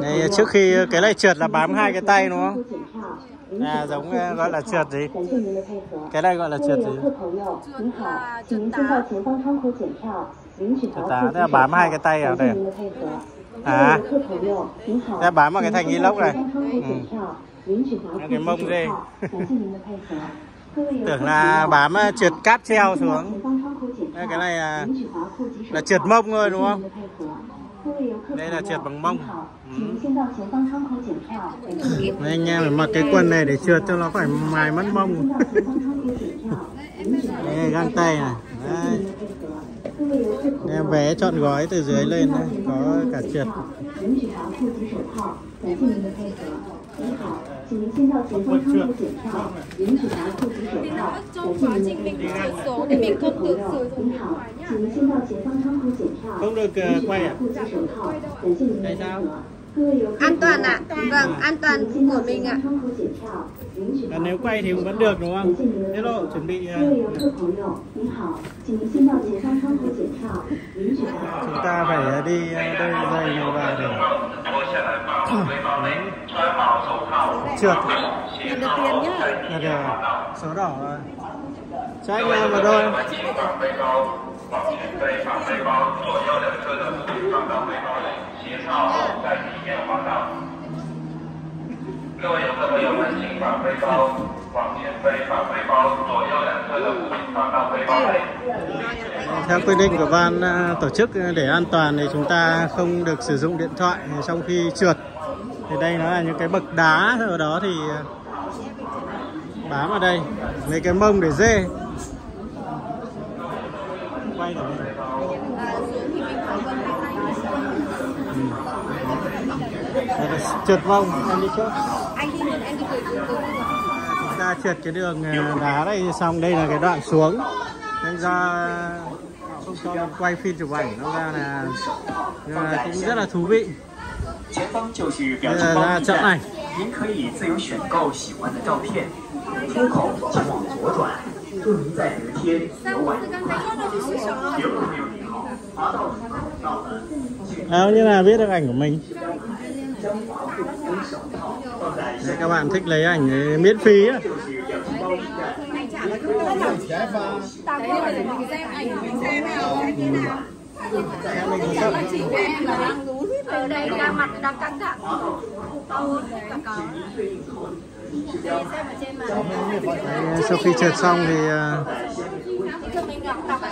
Đấy, trước khi cái này trượt là bám hai cái tay đúng không? À, giống à, gọi là trượt gì? Cái này gọi là trượt gì? Trượt tá, à, là bám hai cái tay à? ở đây. à? Đây bám vào cái thành y lốc này. Ừ. Cái mông dê. Tưởng là bám trượt cáp treo xuống. Đây, cái này là, là trượt mông thôi đúng không? đây là trượt bằng mông ừ. ừ. anh em phải mặc cái quần này để trượt cho nó phải mài mất mông đây găng tay này đây. Em vé chọn gói từ dưới lên đây, có cả trượt. Quân trượt trong quá trình mình chơi số thì mình không được sử dụng điện thoại nhá. Không được uh, quay à? tại sao? An toàn ạ. À. vâng. an toàn của mình ạ. À và nếu quay thì cũng vẫn được đúng không? Thế độ chuẩn bị à. chúng ta phải à, đi đây đây này vào để trượt. Nhận được tiền nhá. Nhận được số đỏ rồi. Cho anh à, em vào đôi. Dạ. 各位游客朋友们，请把背包往前飞，把背包左右两侧的扶手放到背包里。 Theo quy định của ban ờ, tổ chức ờ, để an toàn thì chúng ta không được sử dụng điện thoại trong khi trượt. Thì đây nó là những cái bậc đá ở đó thì ờ, bám vào đây mấy cái mông để dê. Quay thử đi. Đây là trượt mông em đi trước chúng ta trượt cái đường ờ, đá đây xong đây là cái đoạn xuống nên ra họ không cho mình quay phim chụp ảnh nó ra là, là cũng rất là thú vị 前方就是表 bây 情 giờ 包 ra 驿 chợ 站 này，您可以自由选购喜欢的照片。出口请往左转。祝您在隔天游玩愉快。游客朋友您好，滑道出口到了，请 à, như là biết được ảnh của mình 将滑布跟手套放在 Đây, các bạn thích lấy ảnh miễn phí á. Sau khi trượt xong thì à,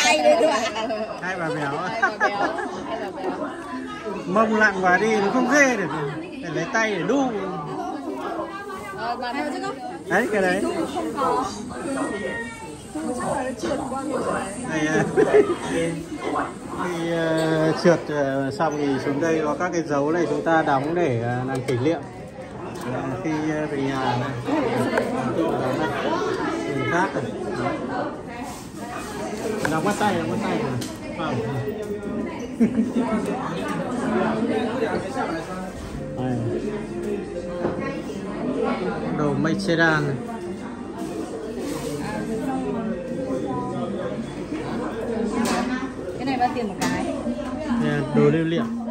hay đấy hai bà béo mông lặng quá đi nó không ghê được. Phải lấy tay để đu. Không? đấy cái đấy. Này ờ, khi ờ, trượt ờ, xong thì xuống đây có các cái dấu này chúng ta đóng để ờ, làm kỷ niệm. Ờ, khi ờ, về nhà này Mình khác này đóng bắt tay đóng bắt tay Vâng. Đây. đồ mây sedan này Cái này bao tiền một cái? Đồ lưu niệm